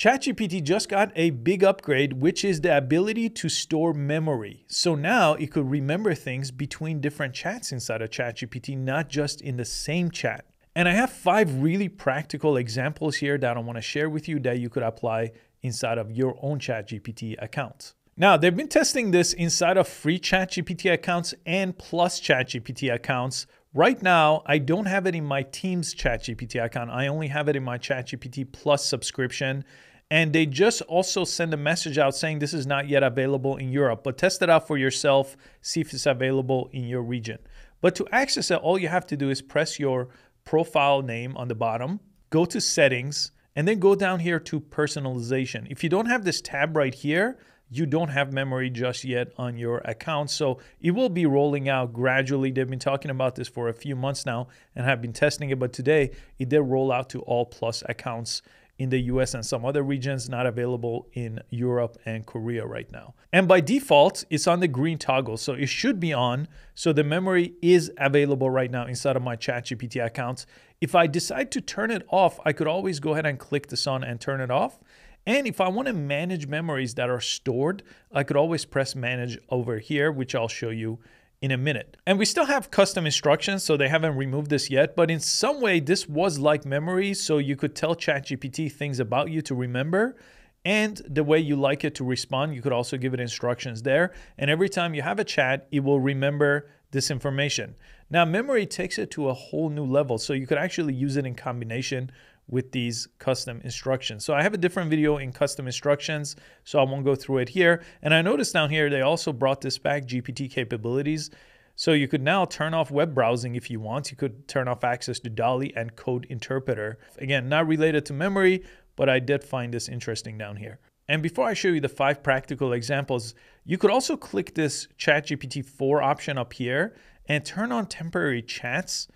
ChatGPT just got a big upgrade, which is the ability to store memory. So now it could remember things between different chats inside of ChatGPT, not just in the same chat. And I have five really practical examples here that I want to share with you that you could apply inside of your own ChatGPT account. Now, they've been testing this inside of free ChatGPT accounts and plus ChatGPT accounts. Right now, I don't have it in my team's ChatGPT account. I only have it in my ChatGPT Plus subscription. And they just also send a message out saying this is not yet available in Europe, but test it out for yourself, see if it's available in your region. But to access it, all you have to do is press your profile name on the bottom, go to settings, and then go down here to personalization. If you don't have this tab right here, you don't have memory just yet on your account. So it will be rolling out gradually. They've been talking about this for a few months now and have been testing it, but today it did roll out to all Plus accounts in the US and some other regions, not available in Europe and Korea right now. And by default, it's on the green toggle. So it should be on. So the memory is available right now inside of my ChatGPT account. If I decide to turn it off, I could always go ahead and click this on and turn it off. And if I want to manage memories that are stored, I could always press manage over here, which I'll show you in a minute. And we still have custom instructions, so they haven't removed this yet, but in some way this was like memory, so you could tell ChatGPT things about you to remember and the way you like it to respond, you could also give it instructions there. And every time you have a chat, it will remember this information. Now, memory takes it to a whole new level, so you could actually use it in combination with these custom instructions. So I have a different video in custom instructions, so I won't go through it here. And I noticed down here, they also brought this back, GPT capabilities. So you could now turn off web browsing if you want. You could turn off access to DALL-E and Code Interpreter. Again, not related to memory, but I did find this interesting down here. And before I show you the five practical examples, you could also click this ChatGPT 4 option up here and turn on temporary chats.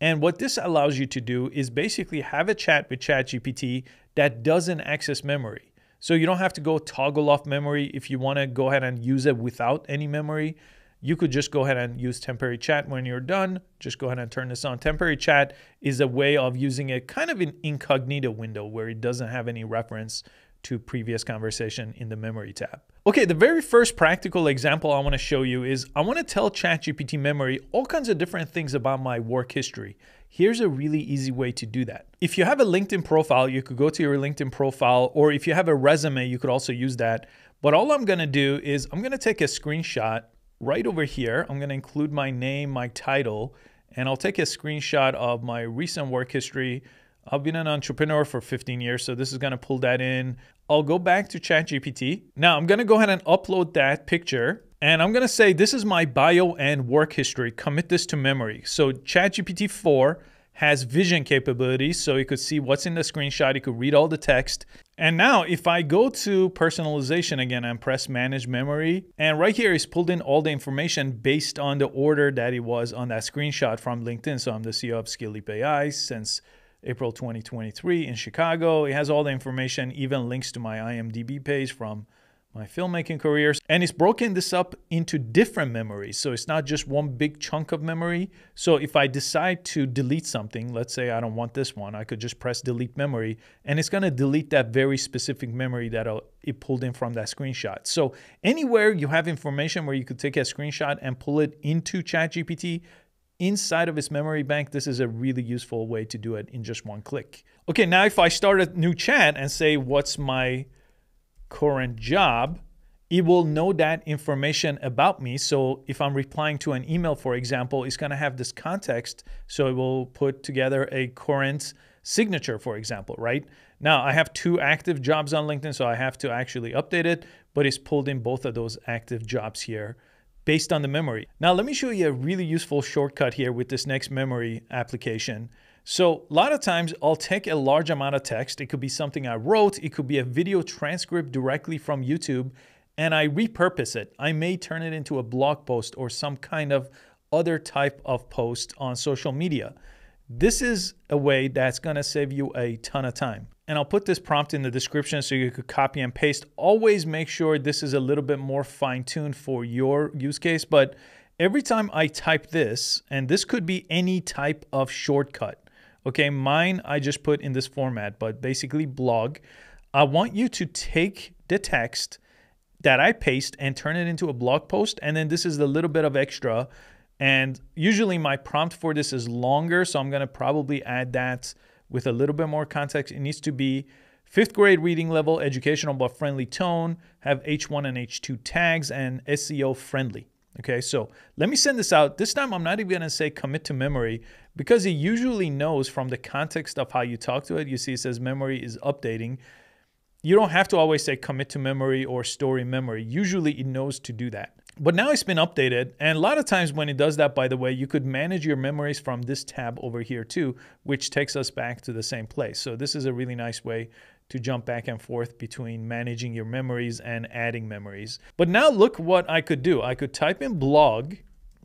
And what this allows you to do is basically have a chat with ChatGPT that doesn't access memory. So you don't have to go toggle off memory if you want to go ahead and use it without any memory. You could just go ahead and use temporary chat when you're done. Just go ahead and turn this on. Temporary chat is a way of using it kind of an incognito window where it doesn't have any reference to previous conversation in the memory tab. Okay, the very first practical example I want to show you is I want to tell ChatGPT memory all kinds of different things about my work history. Here's a really easy way to do that. If you have a LinkedIn profile, you could go to your LinkedIn profile, or if you have a resume, you could also use that. But all I'm gonna do is I'm gonna take a screenshot right over here. I'm gonna include my name, my title, and I'll take a screenshot of my recent work history I've been an entrepreneur for 15 years, so this is gonna pull that in. I'll go back to ChatGPT. Now I'm gonna go ahead and upload that picture. And I'm gonna say this is my bio and work history. Commit this to memory. So ChatGPT 4 has vision capabilities, so you could see what's in the screenshot, you could read all the text. And now if I go to personalization again and press manage memory, and right here is pulled in all the information based on the order that it was on that screenshot from LinkedIn. So I'm the CEO of Skill Leap AI since April 2023 in Chicago. It has all the information, even links to my IMDb page from my filmmaking careers. And it's broken this up into different memories. So it's not just one big chunk of memory. So if I decide to delete something, let's say I don't want this one, I could just press delete memory and it's going to delete that very specific memory that it pulled in from that screenshot. So anywhere you have information where you could take a screenshot and pull it into ChatGPT, inside of its memory bank, this is a really useful way to do it in just one click. Okay, now if I start a new chat and say, what's my current job, it will know that information about me. So if I'm replying to an email, for example, it's gonna have this context. So it will put together a current signature, for example, right? Now I have two active jobs on LinkedIn, so I have to actually update it, but it's pulled in both of those active jobs here based on the memory. Now let me show you a really useful shortcut here with this next memory application. So a lot of times I'll take a large amount of text. It could be something I wrote. It could be a video transcript directly from YouTube and I repurpose it. I may turn it into a blog post or some kind of other type of post on social media. This is a way that's gonna save you a ton of time and I'll put this prompt in the description so you could copy and paste. Always make sure this is a little bit more fine-tuned for your use case, but every time I type this, and this could be any type of shortcut, okay? Mine I just put in this format, but basically blog. I want you to take the text that I paste and turn it into a blog post. And then this is the little bit of extra. And usually my prompt for this is longer. So I'm to probably add that with a little bit more context. It needs to be fifth grade reading level, educational but friendly tone, have H1 and H2 tags, and SEO friendly. Okay, so let me send this out. This time I'm not even to say commit to memory because it usually knows from the context of how you talk to it. You see, it says memory is updating you don't have to always say commit to memory or story memory. Usually it knows to do that. But now it's been updated. And a lot of times when it does that, by the way, you could manage your memories from this tab over here too, which takes us back to the same place. So this is a really nice way to jump back and forth between managing your memories and adding memories. But now look what I could do. I could type in blog,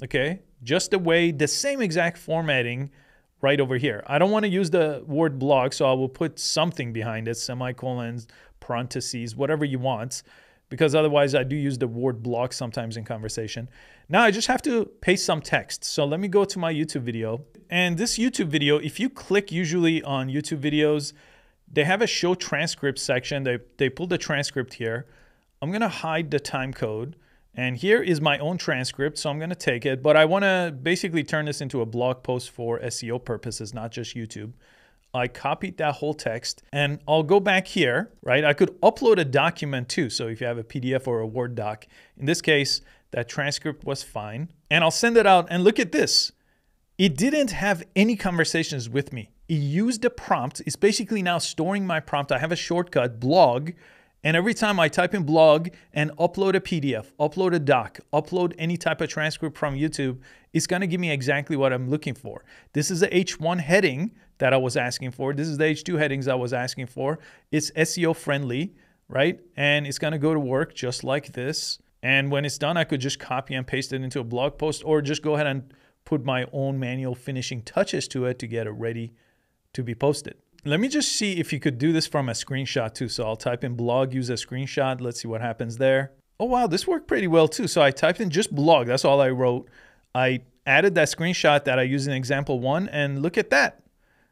okay, just the way, the same exact formatting right over here. I don't want to use the word blog, so I will put something behind it, semicolons, parentheses, whatever you want, because otherwise I do use the word block sometimes in conversation. Now I just have to paste some text. So let me go to my YouTube video. And this YouTube video, if you click usually on YouTube videos, they have a show transcript section. They, they pull the transcript here. I'm gonna hide the time code. And here is my own transcript, so I'm going to take it. But I want to basically turn this into a blog post for SEO purposes, not just YouTube. I copied that whole text and I'll go back here, right? I could upload a document too. So if you have a PDF or a Word doc, in this case, that transcript was fine. And I'll send it out and look at this. It didn't have any conversations with me. It used the prompt. It's basically now storing my prompt. I have a shortcut, blog, and every time I type in blog and upload a PDF, upload a doc, upload any type of transcript from YouTube, it's going to give me exactly what I'm looking for. This is the H1 heading that I was asking for. This is the H2 headings I was asking for. It's SEO friendly, right? And it's going to go to work just like this. And when it's done, I could just copy and paste it into a blog post or just go ahead and put my own manual finishing touches to it to get it ready to be posted. Let me just see if you could do this from a screenshot too. So I'll type in blog, use a screenshot. Let's see what happens there. Oh, wow, this worked pretty well too. So I typed in just blog. That's all I wrote. I added that screenshot that I used in example one and look at that.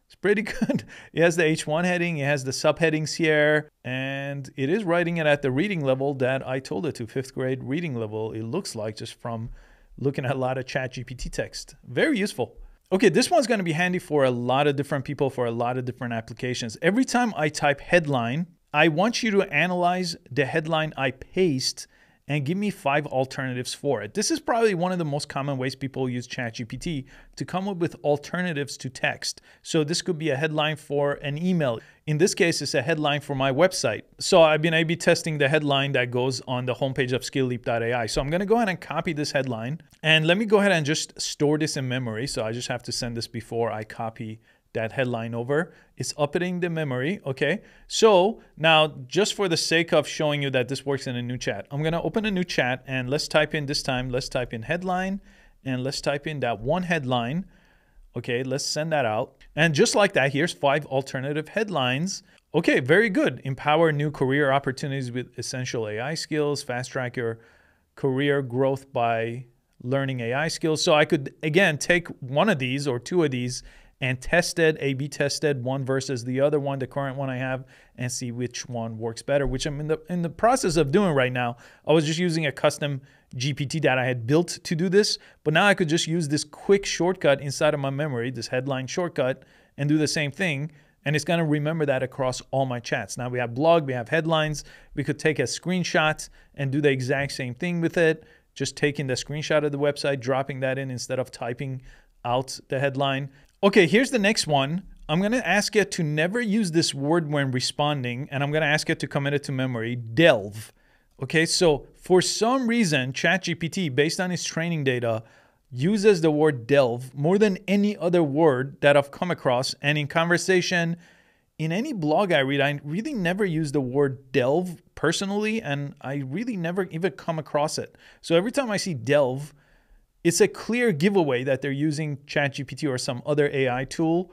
It's pretty good. It has the H1 heading, it has the subheadings here, and it is writing it at the reading level that I told it to, fifth grade reading level. It looks like just from looking at a lot of chat GPT text. Very useful. Okay, this one's gonna be handy for a lot of different people for a lot of different applications. Every time I type headline, I want you to analyze the headline I paste and give me five alternatives for it. This is probably one of the most common ways people use ChatGPT to come up with alternatives to text. So this could be a headline for an email. In this case, it's a headline for my website. So I've been A-B testing the headline that goes on the homepage of skillleap.ai. So I'm gonna go ahead and copy this headline and let me go ahead and just store this in memory. So I just have to send this before I copy that headline over. It's updating the memory, okay? So now, just for the sake of showing you that this works in a new chat, I'm gonna open a new chat and let's type in this time, let's type in headline and let's type in that one headline. Okay, let's send that out. And just like that, here's five alternative headlines. Okay, very good. Empower new career opportunities with essential AI skills, fast track your career growth by learning AI skills. So I could, again, take one of these or two of these and tested, A-B tested one versus the other one, the current one I have, and see which one works better, which I'm in the in the process of doing right now. I was just using a custom GPT that I had built to do this, but now I could just use this quick shortcut inside of my memory, this headline shortcut, and do the same thing. And it's gonna remember that across all my chats. Now we have blog, we have headlines. We could take a screenshot and do the exact same thing with it. Just taking the screenshot of the website, dropping that in instead of typing out the headline. Okay, here's the next one. I'm going to ask you to never use this word when responding, and I'm going to ask you to commit it to memory, delve. Okay, so for some reason, ChatGPT, based on its training data, uses the word delve more than any other word that I've come across. And in conversation, in any blog I read, I really never use the word delve personally, and I really never even come across it. So every time I see delve, it's a clear giveaway that they're using ChatGPT or some other AI tool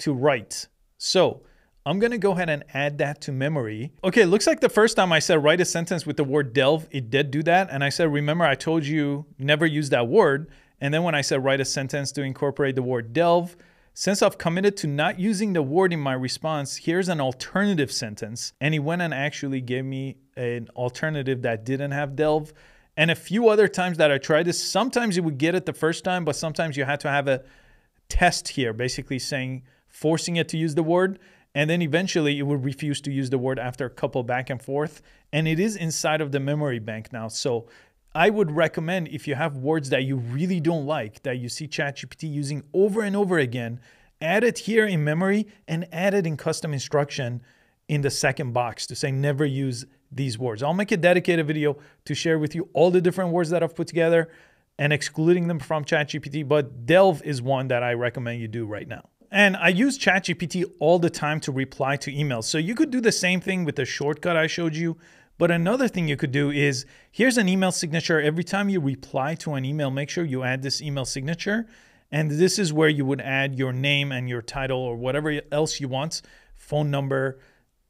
to write. So I'm gonna go ahead and add that to memory. Okay, looks like the first time I said write a sentence with the word delve, it did do that. And I said, remember I told you never use that word. And then when I said write a sentence to incorporate the word delve, Since I've committed to not using the word in my response, here's an alternative sentence. And he went and actually gave me an alternative that didn't have delve. And a few other times that I tried this, sometimes you would get it the first time, but sometimes you had to have a test here, basically saying, forcing it to use the word. And then eventually it would refuse to use the word after a couple back and forth. And it is inside of the memory bank now. So I would recommend if you have words that you really don't like, that you see ChatGPT using over and over again, add it here in memory and add it in custom instruction in the second box to say never use these words. I'll make a dedicated video to share with you all the different words that I've put together and excluding them from ChatGPT, but Delve is one that I recommend you do right now. And I use ChatGPT all the time to reply to emails. So you could do the same thing with the shortcut I showed you. But another thing you could do is here's an email signature. Every time you reply to an email, make sure you add this email signature. And this is where you would add your name and your title or whatever else you want, phone number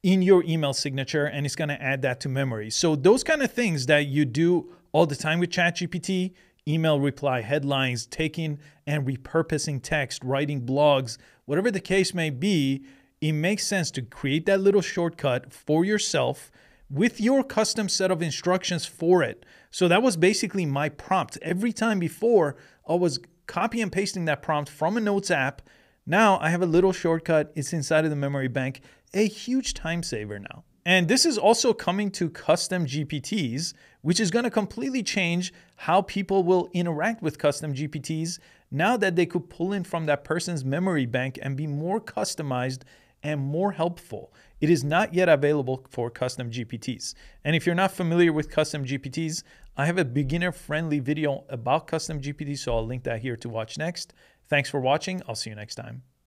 in your email signature, and it's gonna add that to memory. So those kind of things that you do all the time with ChatGPT, email reply headlines, taking and repurposing text, writing blogs, whatever the case may be, it makes sense to create that little shortcut for yourself with your custom set of instructions for it. So that was basically my prompt. Every time before, I was copy and pasting that prompt from a Notes app. Now I have a little shortcut. It's inside of the memory bank, a huge time saver now. And this is also coming to custom GPTs, which is going to completely change how people will interact with custom GPTs now that they could pull in from that person's memory bank and be more customized and more helpful. It is not yet available for custom GPTs. And if you're not familiar with custom GPTs, I have a beginner friendly video about custom GPTs, so I'll link that here to watch next. Thanks for watching. I'll see you next time.